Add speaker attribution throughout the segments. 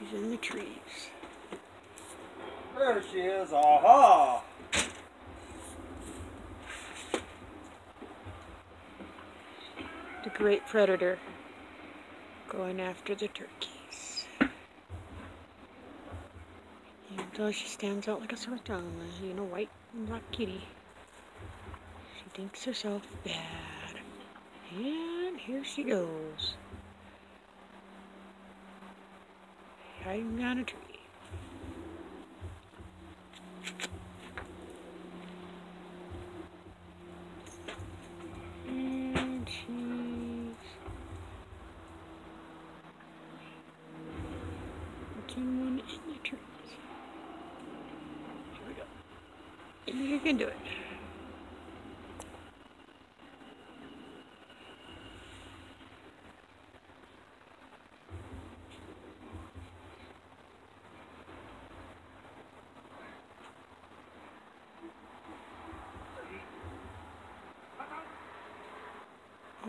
Speaker 1: She's in the trees.
Speaker 2: There she is. Aha!
Speaker 1: The great predator going after the turkeys. Until uh, she stands out like a sore thumb, you know, white and black kitty. She thinks herself bad. And here she goes. Hiding on a tree. And she's one in the trees. Here we go. And you can do it.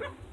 Speaker 1: Yeah.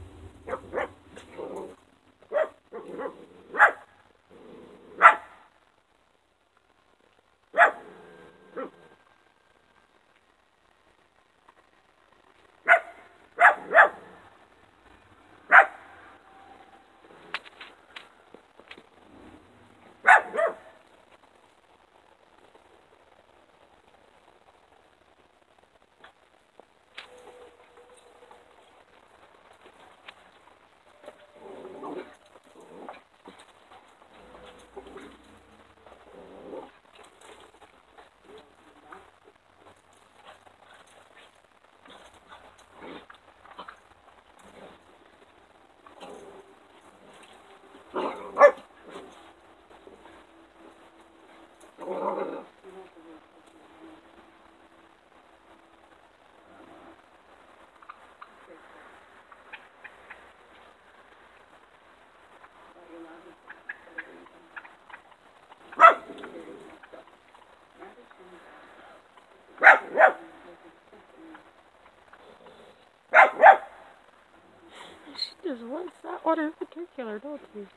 Speaker 1: What's. That one in particular, don't you?